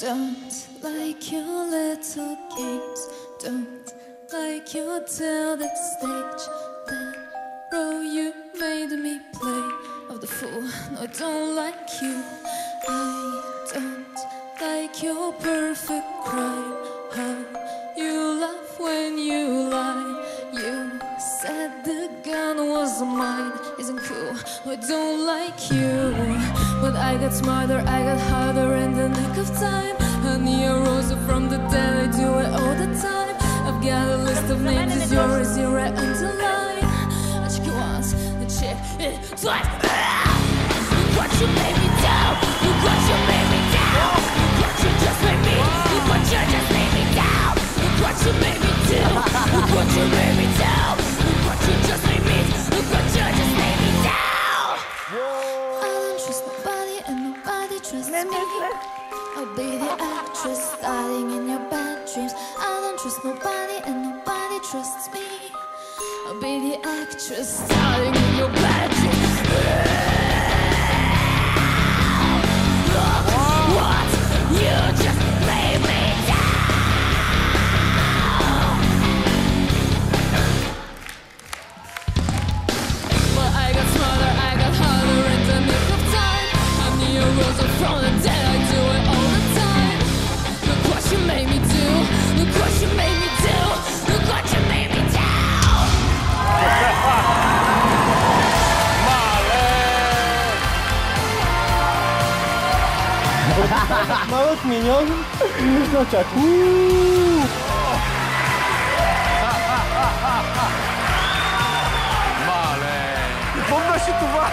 Don't like your little games. Don't like your tilted stage. That role you made me play of the fool. No, I don't like you. I don't like your perfect crime. I don't like you. But I got smarter, I got harder in the nick of time. Honey, a rose from the dead, I do it all the time. I've got a list of names, it's yours, you're right underline. Ask you once, the chick, it twice. Look what you made me do. Look what you made me do. Look what you just made me. Look what you just made me do. Look what you made me do. Look what you made me do. Be the actress starring in your dreams. Look what you just Malък миньон. Виждал чак. Мале! Какво беше това?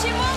Почему?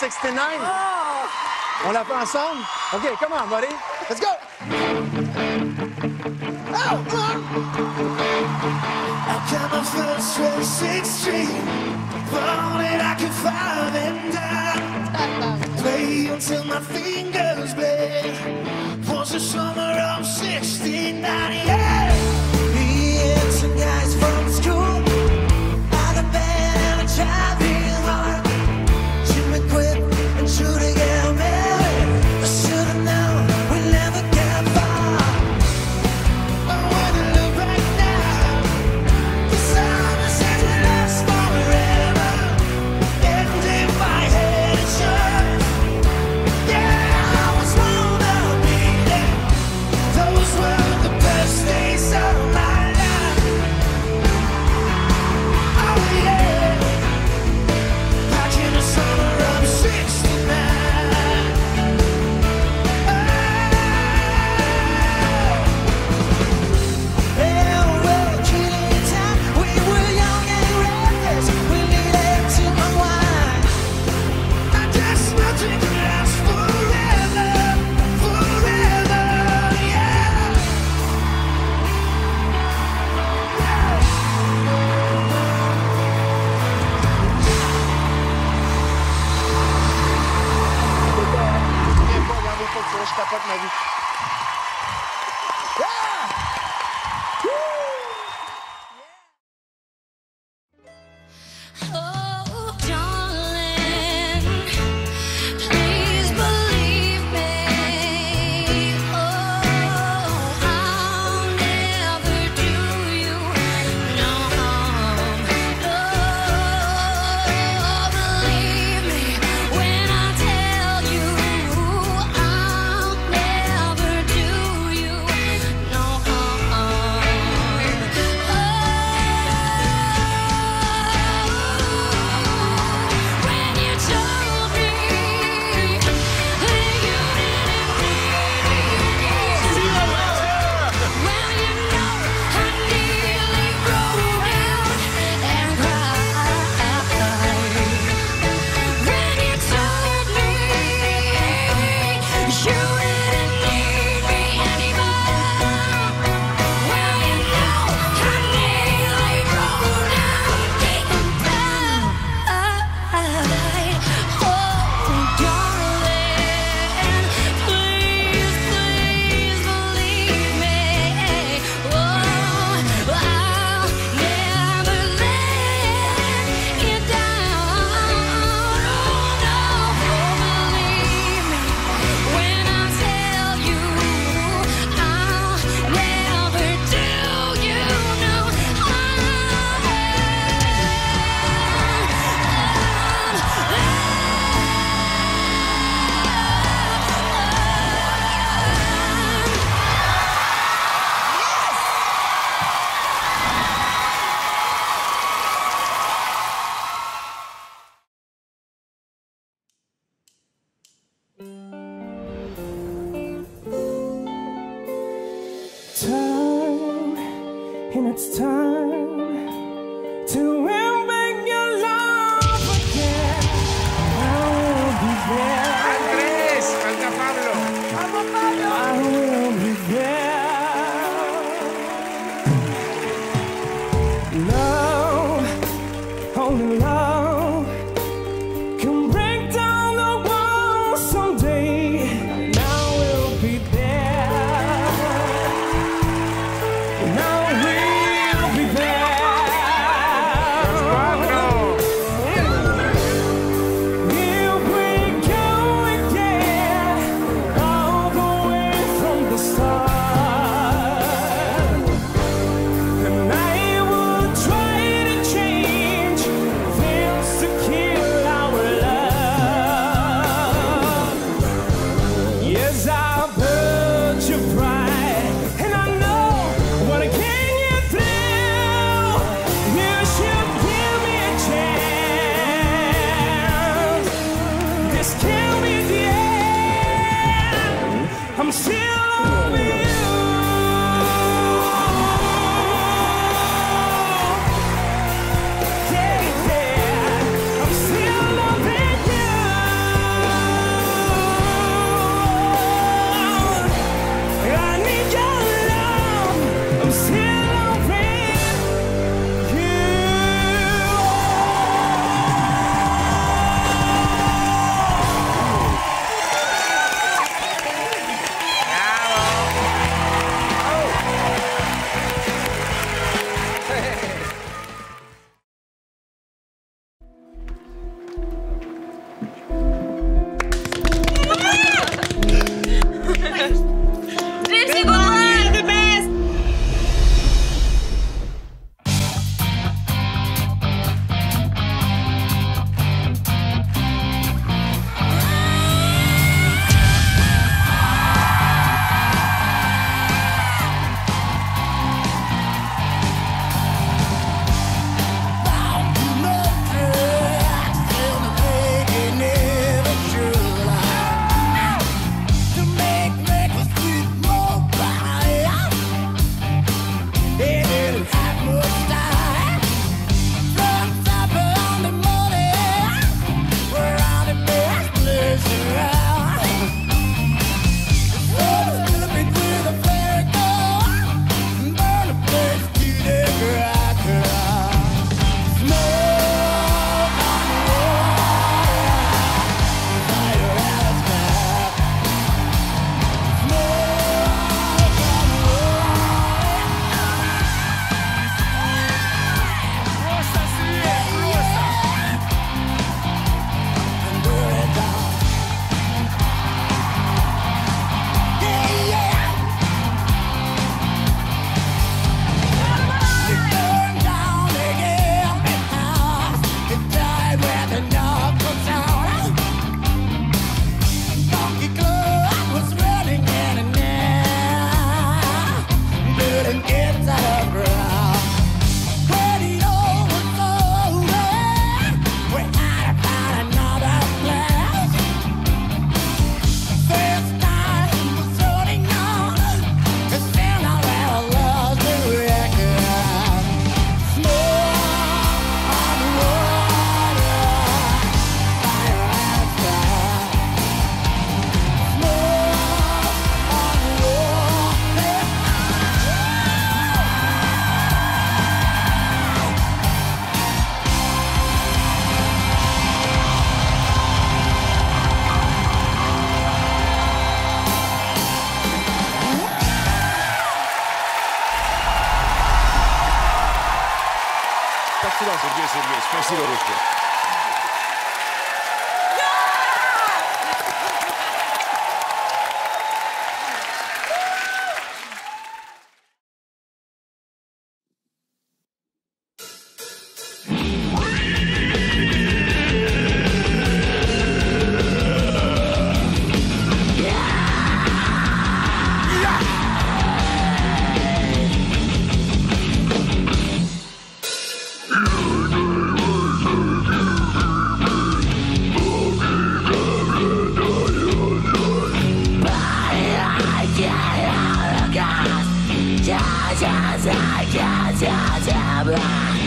69. Oh. On la fait ensemble? OK, come on, buddy. Let's go! Oh. I got my first I find. Play until my fingers bleed. Was the summer of 69, yeah. Me and some guys from school. I got and a child. Love, only 想想想想想想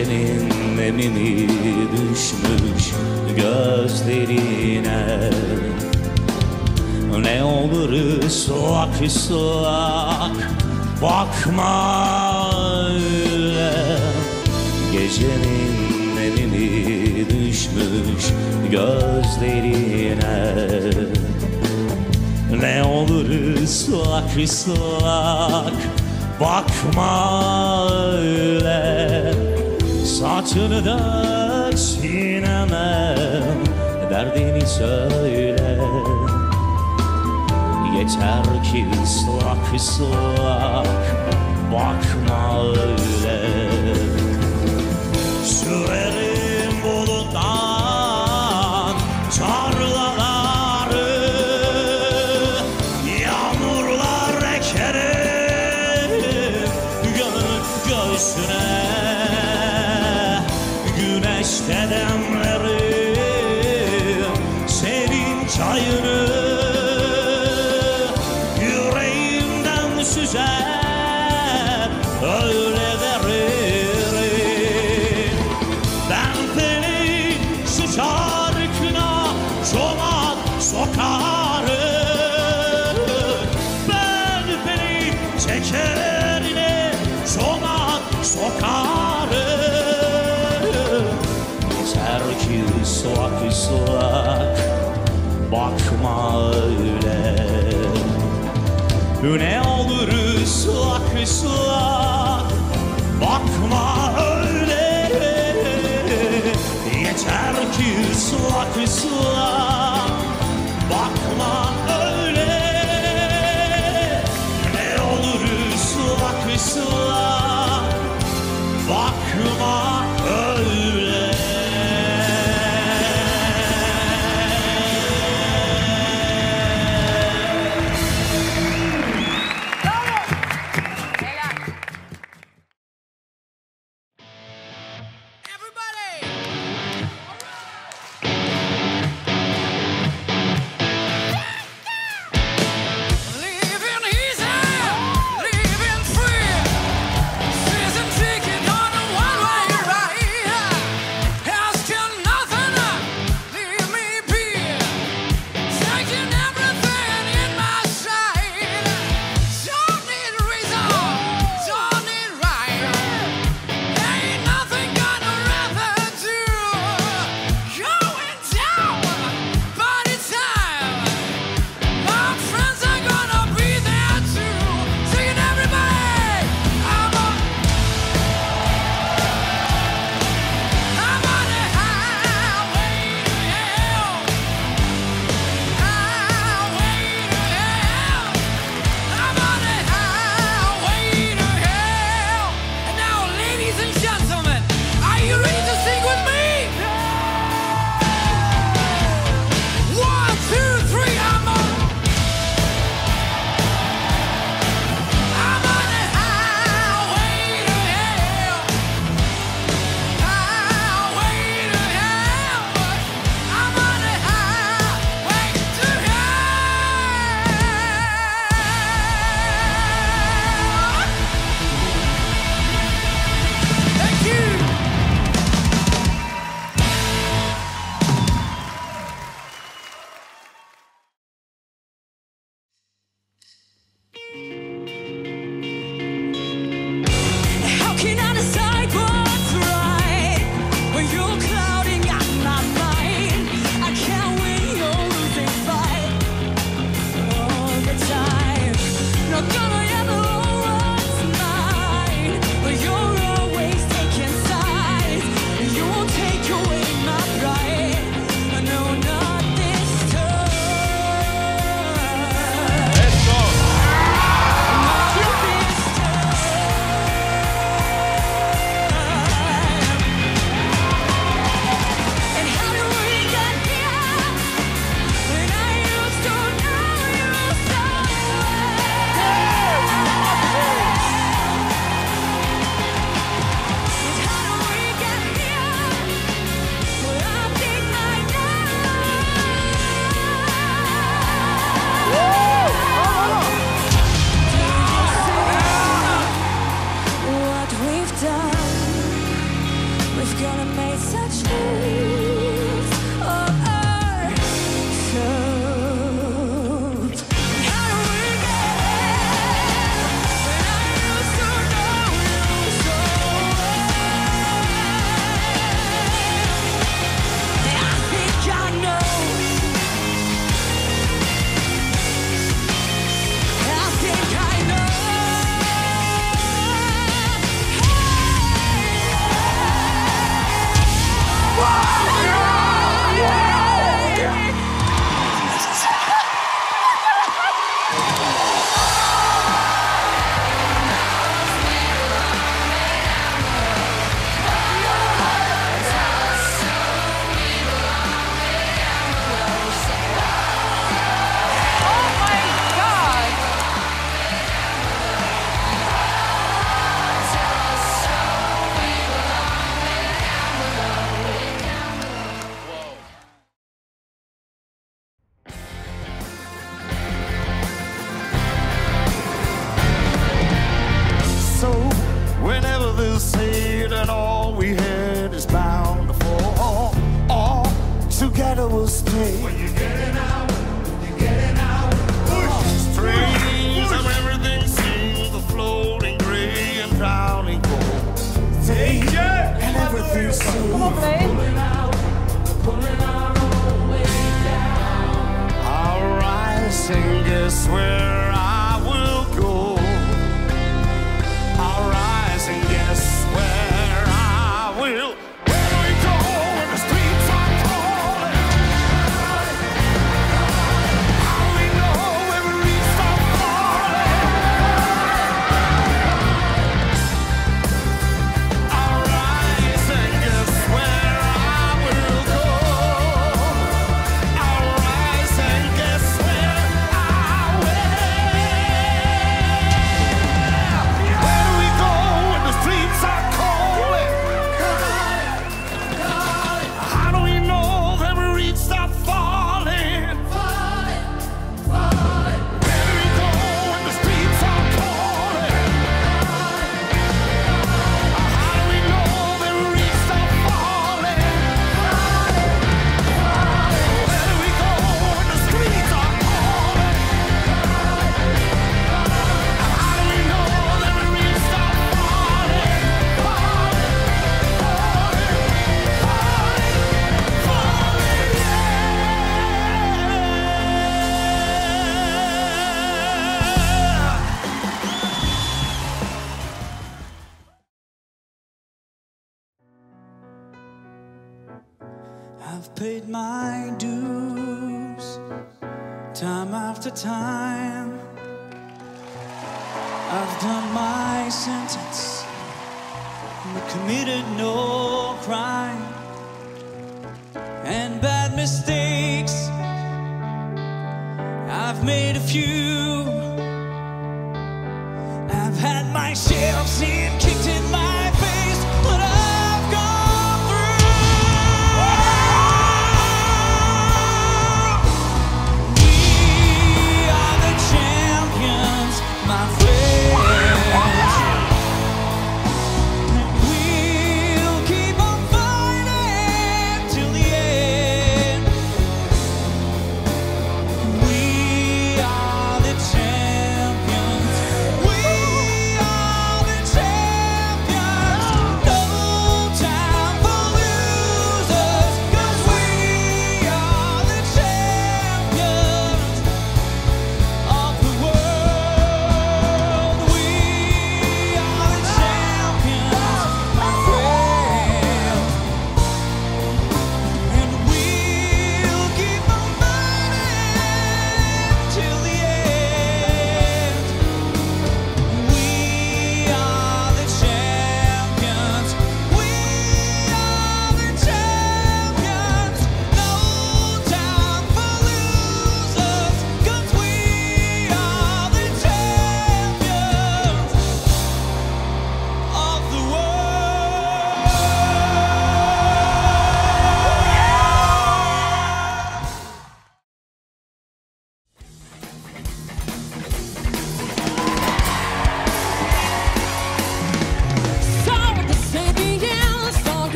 Gecenin nemini düşmüş gözlerine. Ne olur ıslak ıslak bakma öyle. Gecenin nemini düşmüş gözlerine. Ne olur ıslak ıslak bakma öyle Saçını dök sineme Derdini söyle. Yeter ki ıslak ıslak Bakma öyle. Sürerim Bakma öyle. Ne olur ıslak ıslak Bakma öyle. Yeter ki ıslak ıslak say that all we had is bound to fall. All together we'll stay. When you get it out, you get it out. Push, Oh, Streams of everything seems to float in gray and drowning and gold. Take it, and everything seems Come on. Pulling out, pulling our own way down. Our rising, rise and guess where. paid my dues time after time. I've done my sentence and committed no crime. And bad mistakes, I've made a few. I've had my share of sin.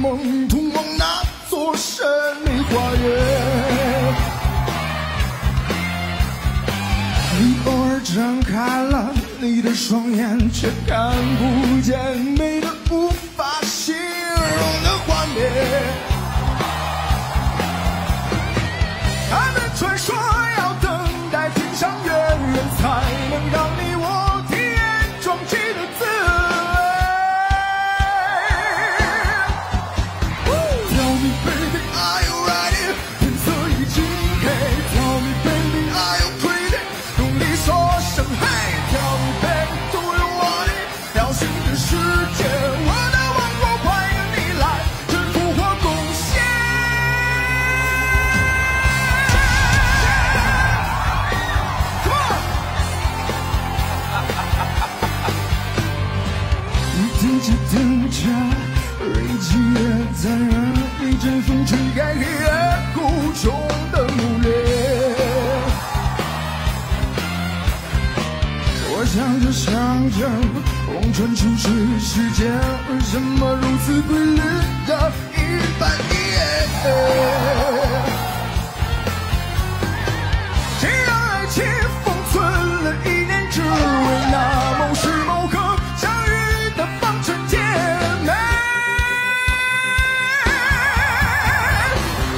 梦通往那座神秘花园，你偶尔睁开了你的双眼，却看不见美的无法形容的画面。他的传说。转瞬逝，时间为什么如此规律的一分一秒？既然爱情封存了一年，只为那某时某个相遇的方寸节？天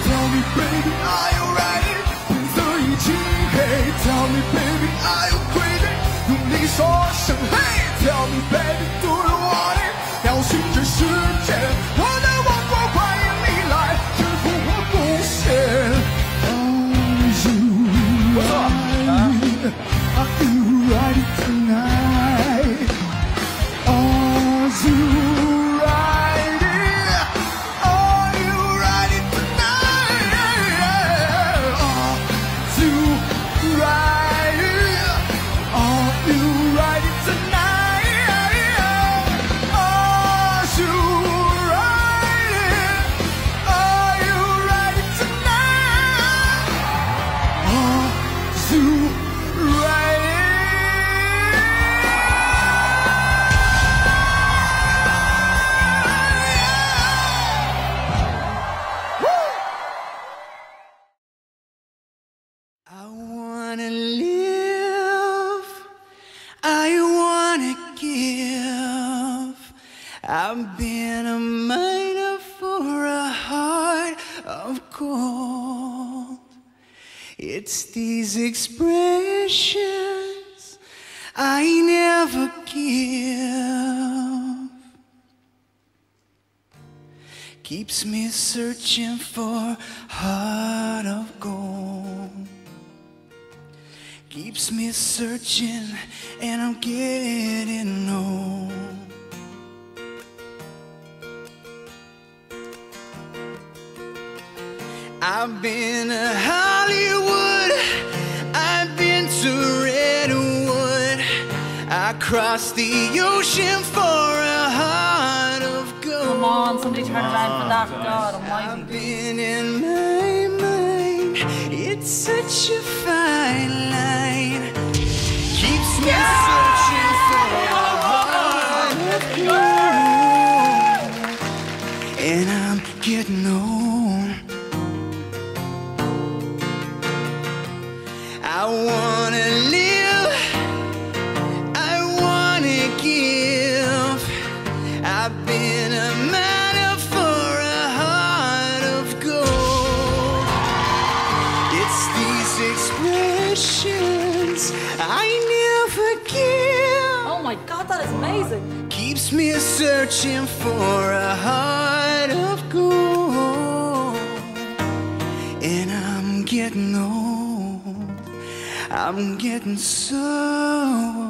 ，Tell me baby，Are you ready？Tell me, baby. keeps me searching for heart of gold. Keeps me searching and I'm getting old. I've been to Hollywood. I've been to Redwood. I crossed the ocean God Almighty. I've been in my mind. It's such a searching for a heart of gold. And I'm getting old, I'm getting so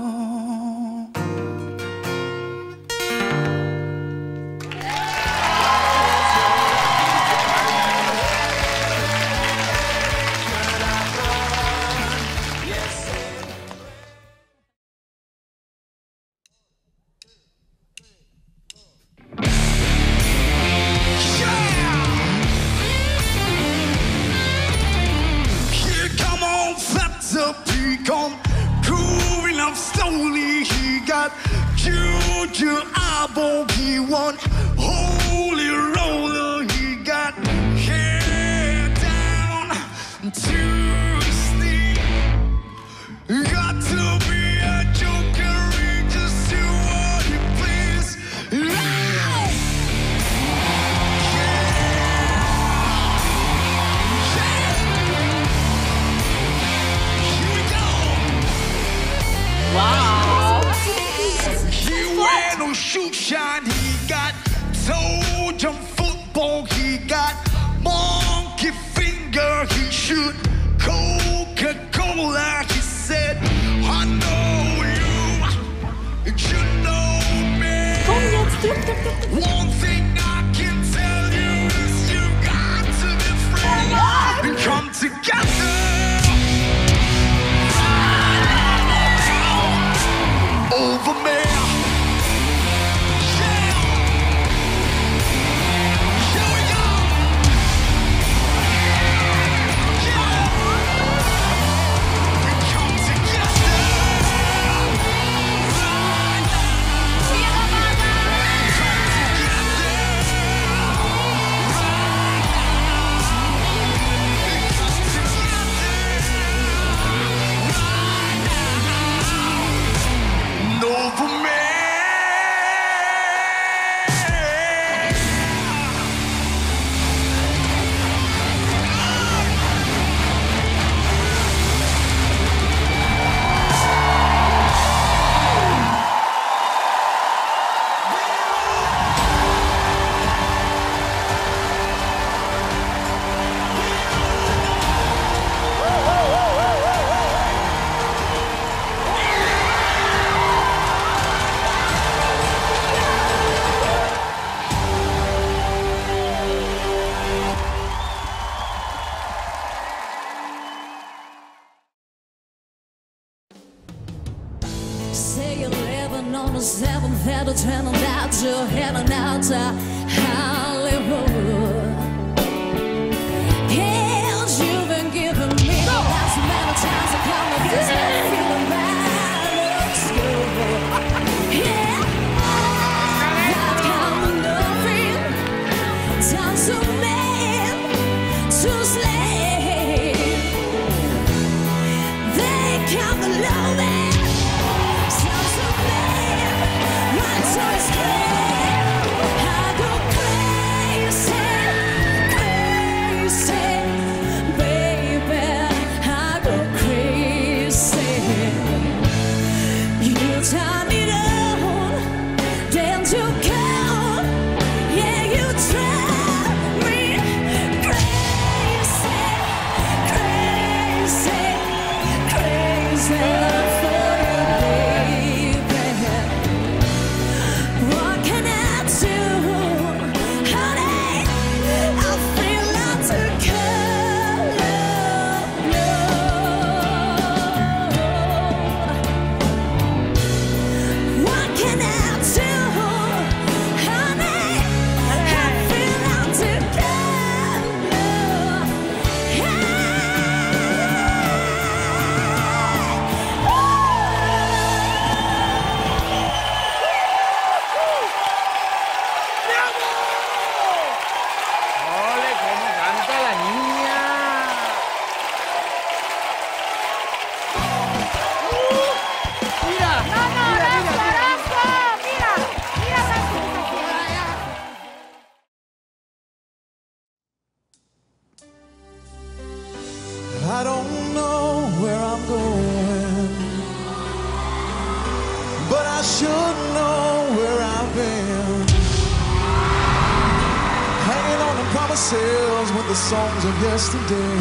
Promises ourselves with the songs of yesterday.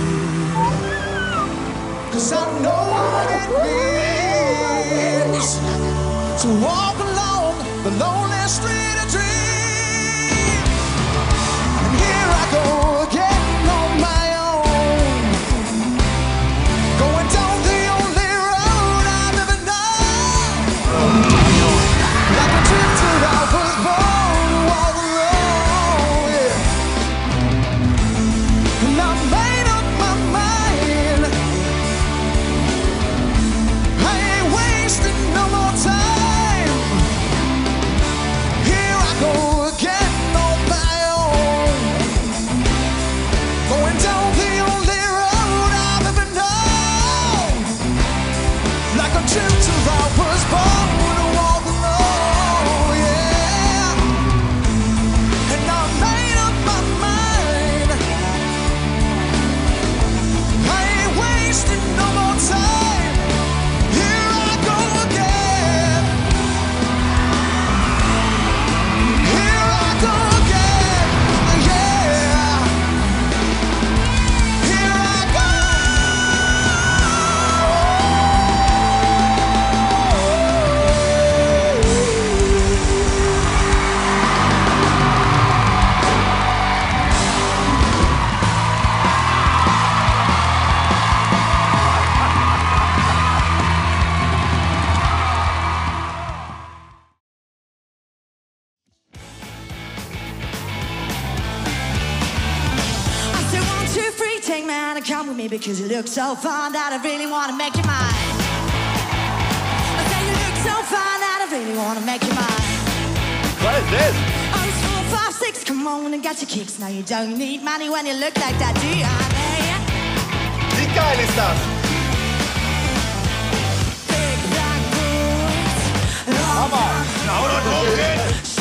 Cause I know what it means to walk along the lonely street of dreams. And here I go. look so fine that I really want to make you mine. I say you look so fine that I really want to make you mine. What is this? Oh, it's four, five, six. Come on and get your kicks. Now you don't need money when you look like that, do you, honey? Wie geil ist das? Big black boots. Hammer! Now the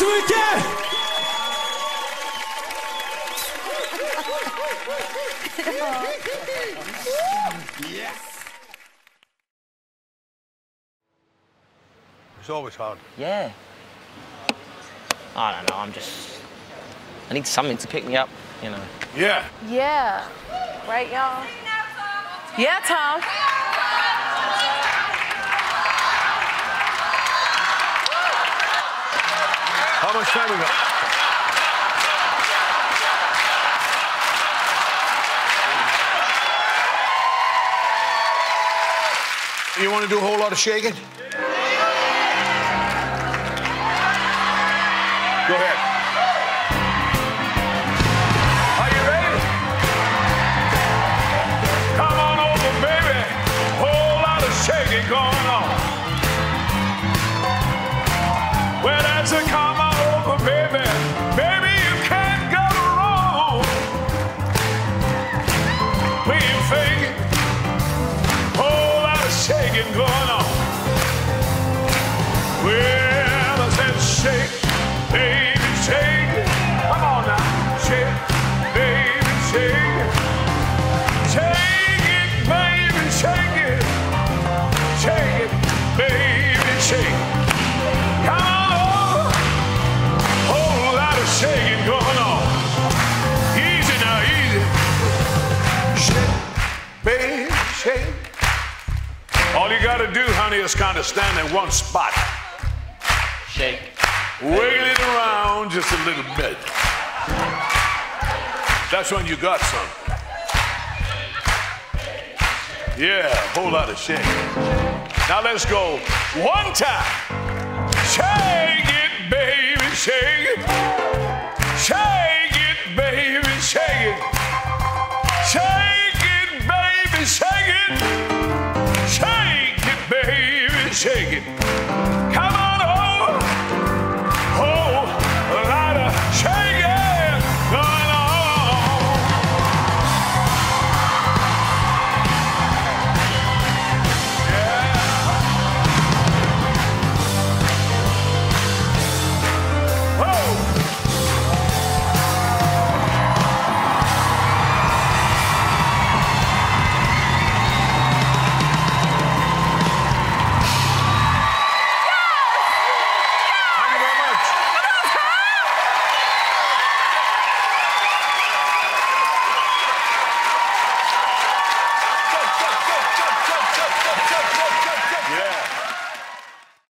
weekend. yes. It's always hard. Yeah. I don't know. I'm just. I need something to pick me up. You know. Yeah. Yeah. Right, y'all. Yeah, Tom. How much time we got? You want to do a whole lot of shaking? Go ahead. shaking going on. Well, that's a baby. baby. just kind of stand in one spot. Shake. Wiggle it around just a little bit. That's when you got some. Yeah, a whole lot of shake. Now let's go one time. Shake it, baby, shake it. Shake it, baby, shake it.